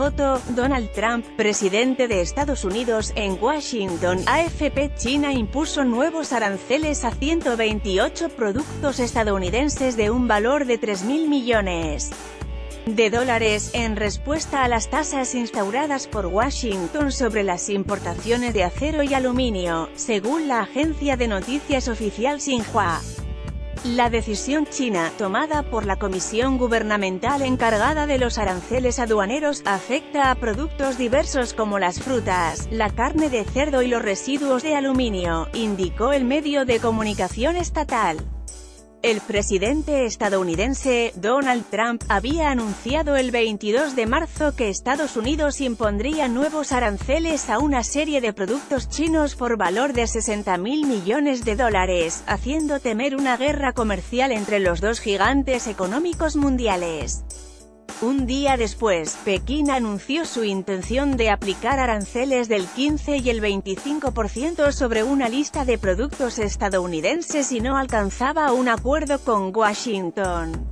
foto, Donald Trump, presidente de Estados Unidos, en Washington, AFP China impuso nuevos aranceles a 128 productos estadounidenses de un valor de 3.000 millones de dólares, en respuesta a las tasas instauradas por Washington sobre las importaciones de acero y aluminio, según la agencia de noticias oficial Xinhua. La decisión china, tomada por la Comisión Gubernamental encargada de los aranceles aduaneros, afecta a productos diversos como las frutas, la carne de cerdo y los residuos de aluminio, indicó el medio de comunicación estatal. El presidente estadounidense, Donald Trump, había anunciado el 22 de marzo que Estados Unidos impondría nuevos aranceles a una serie de productos chinos por valor de 60 mil millones de dólares, haciendo temer una guerra comercial entre los dos gigantes económicos mundiales. Un día después, Pekín anunció su intención de aplicar aranceles del 15 y el 25% sobre una lista de productos estadounidenses y no alcanzaba un acuerdo con Washington.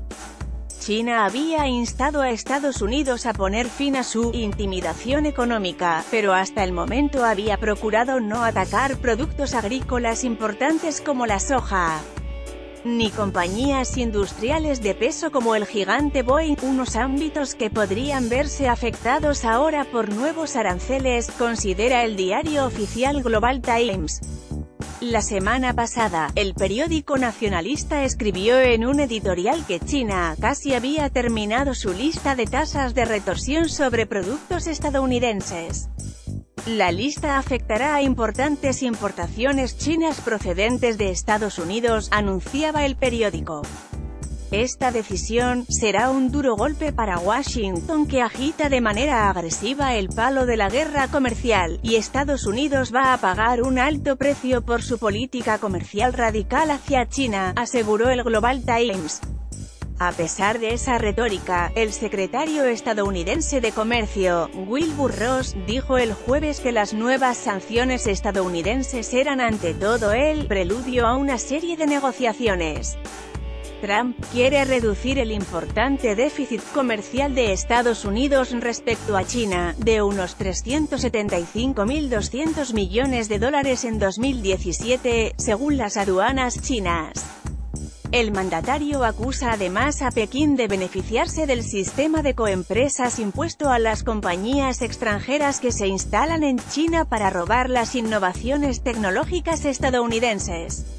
China había instado a Estados Unidos a poner fin a su intimidación económica, pero hasta el momento había procurado no atacar productos agrícolas importantes como la soja ni compañías industriales de peso como el gigante Boeing, unos ámbitos que podrían verse afectados ahora por nuevos aranceles, considera el diario oficial Global Times. La semana pasada, el periódico nacionalista escribió en un editorial que China casi había terminado su lista de tasas de retorsión sobre productos estadounidenses. La lista afectará a importantes importaciones chinas procedentes de Estados Unidos, anunciaba el periódico. Esta decisión, será un duro golpe para Washington que agita de manera agresiva el palo de la guerra comercial, y Estados Unidos va a pagar un alto precio por su política comercial radical hacia China, aseguró el Global Times. A pesar de esa retórica, el secretario estadounidense de Comercio, Wilbur Ross, dijo el jueves que las nuevas sanciones estadounidenses eran ante todo el preludio a una serie de negociaciones. Trump quiere reducir el importante déficit comercial de Estados Unidos respecto a China, de unos 375.200 millones de dólares en 2017, según las aduanas chinas. El mandatario acusa además a Pekín de beneficiarse del sistema de coempresas impuesto a las compañías extranjeras que se instalan en China para robar las innovaciones tecnológicas estadounidenses.